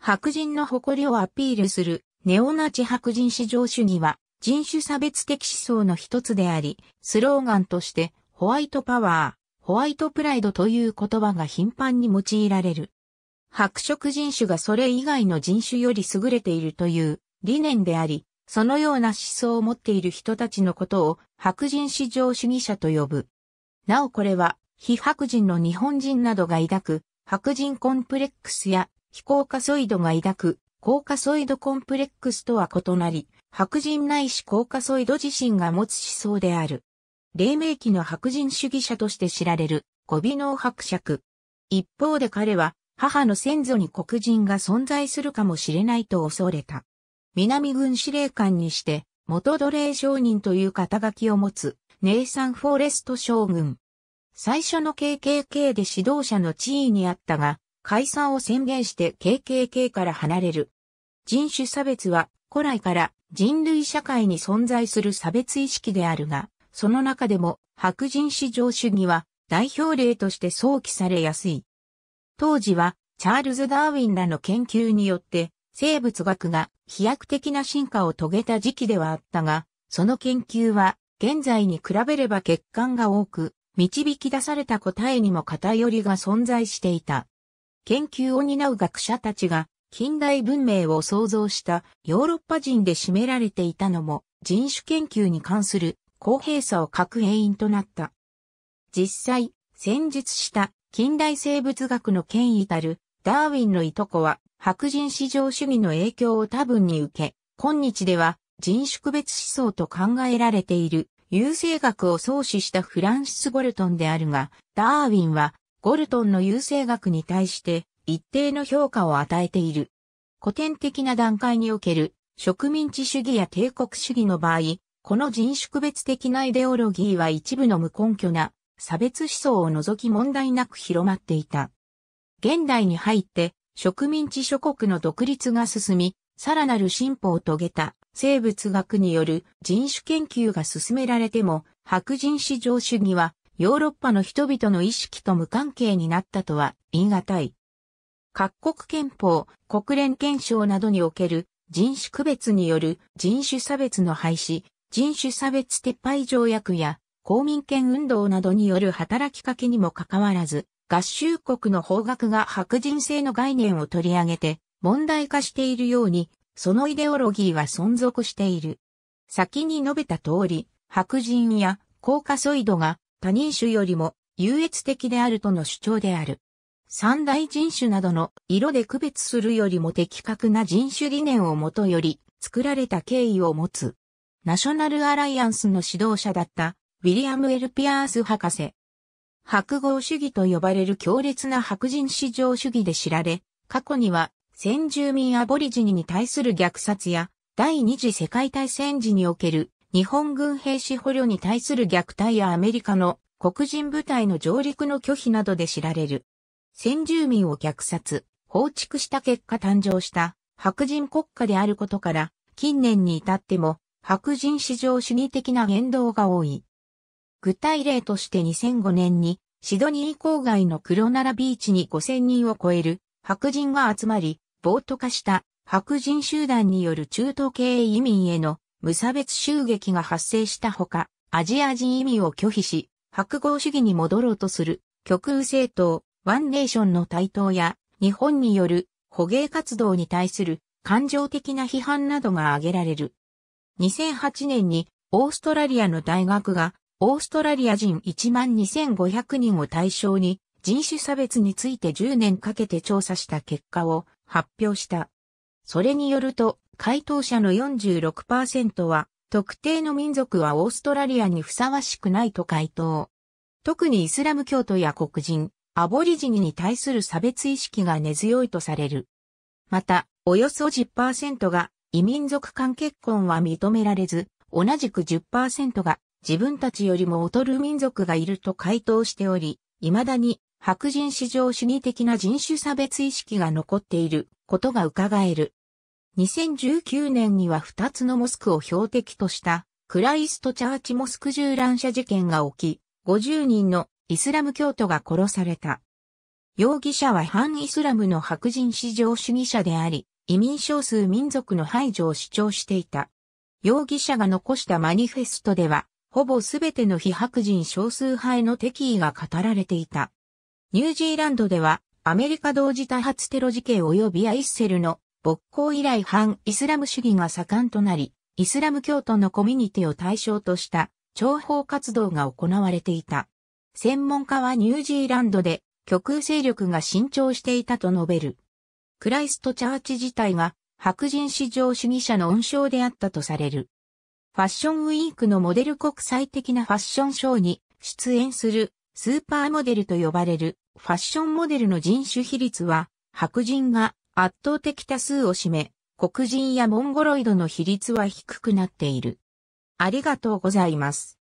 白人の誇りをアピールするネオナチ白人至上主義は人種差別的思想の一つであり、スローガンとしてホワイトパワー、ホワイトプライドという言葉が頻繁に用いられる。白色人種がそれ以外の人種より優れているという理念であり、そのような思想を持っている人たちのことを白人至上主義者と呼ぶ。なおこれは、非白人の日本人などが抱く白人コンプレックスや非コーカソイドが抱くコーカソイドコンプレックスとは異なり、白人ないしコーカソイド自身が持つ思想である。黎明期の白人主義者として知られる、ゴビノー伯爵。一方で彼は、母の先祖に黒人が存在するかもしれないと恐れた。南軍司令官にして、元奴隷商人という肩書きを持つ、ネイサン・フォーレスト将軍。最初の KKK で指導者の地位にあったが、解散を宣言して KKK から離れる。人種差別は古来から人類社会に存在する差別意識であるが、その中でも白人至上主義は代表例として想起されやすい。当時はチャールズ・ダーウィンらの研究によって生物学が飛躍的な進化を遂げた時期ではあったが、その研究は現在に比べれば欠陥が多く、導き出された答えにも偏りが存在していた。研究を担う学者たちが近代文明を創造したヨーロッパ人で占められていたのも人種研究に関する公平さを欠く原因となった。実際、戦術した近代生物学の権威たるダーウィンのいとこは白人至上主義の影響を多分に受け、今日では人種区別思想と考えられている優生学を創始したフランシス・ゴルトンであるが、ダーウィンはゴルトンの優生学に対して一定の評価を与えている。古典的な段階における植民地主義や帝国主義の場合、この人種区別的なイデオロギーは一部の無根拠な差別思想を除き問題なく広まっていた。現代に入って植民地諸国の独立が進み、さらなる進歩を遂げた生物学による人種研究が進められても、白人至上主義はヨーロッパの人々の意識と無関係になったとは言い難い。各国憲法、国連憲章などにおける人種区別による人種差別の廃止、人種差別撤廃条約や公民権運動などによる働きかけにもかかわらず、合衆国の法学が白人性の概念を取り上げて問題化しているように、そのイデオロギーは存続している。先に述べた通り、白人やコーカソイドが他人種よりも優越的であるとの主張である。三大人種などの色で区別するよりも的確な人種理念をもとより作られた経緯を持つ。ナショナルアライアンスの指導者だったウィリアム・エル・ピアース博士。白豪主義と呼ばれる強烈な白人至上主義で知られ、過去には先住民アボリジニに対する虐殺や第二次世界大戦時における日本軍兵士捕虜に対する虐待やアメリカの黒人部隊の上陸の拒否などで知られる。先住民を虐殺、放逐した結果誕生した白人国家であることから、近年に至っても白人至上主義的な言動が多い。具体例として2005年にシドニー郊外の黒奈良ビーチに5000人を超える白人が集まり、暴徒化した白人集団による中東系移民への無差別襲撃が発生したほか、アジア人移民を拒否し、白豪主義に戻ろうとする極右政党、ワンネーションの台頭や、日本による捕鯨活動に対する感情的な批判などが挙げられる。2008年にオーストラリアの大学がオーストラリア人1万2500人を対象に人種差別について10年かけて調査した結果を発表した。それによると、回答者の46%は、特定の民族はオーストラリアにふさわしくないと回答。特にイスラム教徒や黒人、アボリジニに対する差別意識が根強いとされる。また、およそ10%が異民族間結婚は認められず、同じく10%が自分たちよりも劣る民族がいると回答しており、未だに白人至上主義的な人種差別意識が残っていることが伺える。2019年には2つのモスクを標的としたクライストチャーチモスク銃乱射事件が起き、50人のイスラム教徒が殺された。容疑者は反イスラムの白人至上主義者であり、移民少数民族の排除を主張していた。容疑者が残したマニフェストでは、ほぼすべての非白人少数派への敵意が語られていた。ニュージーランドでは、アメリカ同時多発テロ事件及びアイッセルの勃興以来反イスラム主義が盛んとなり、イスラム教徒のコミュニティを対象とした諜報活動が行われていた。専門家はニュージーランドで極右勢力が伸長していたと述べる。クライストチャーチ自体が白人至上主義者の温床であったとされる。ファッションウィークのモデル国際的なファッションショーに出演するスーパーモデルと呼ばれるファッションモデルの人種比率は白人が圧倒的多数を占め、黒人やモンゴロイドの比率は低くなっている。ありがとうございます。